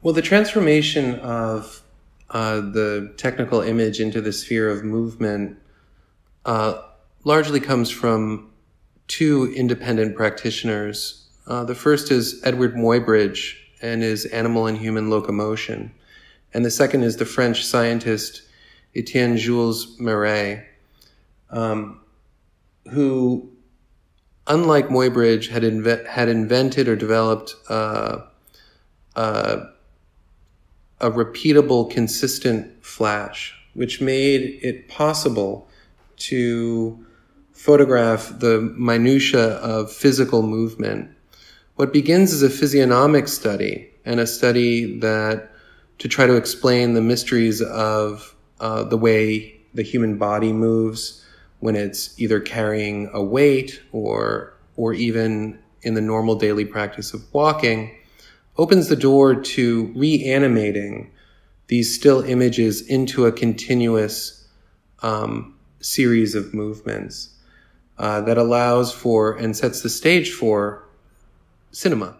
Well, the transformation of uh, the technical image into the sphere of movement uh, largely comes from two independent practitioners. Uh, the first is Eadweard Muybridge and his animal and human locomotion. And the second is the French scientist Etienne Jules Marey, um, who, unlike Muybridge, had, inve- had invented or developed uh, uh, a repeatable, consistent flash, which made it possible to photograph the minutia of physical movement. What begins as a physiognomic study and a study that to try to explain the mysteries of uh, the way the human body moves when it's either carrying a weight or or even in the normal daily practice of walking opens the door to reanimating these still images into a continuous um, series of movements uh, that allows for and sets the stage for cinema.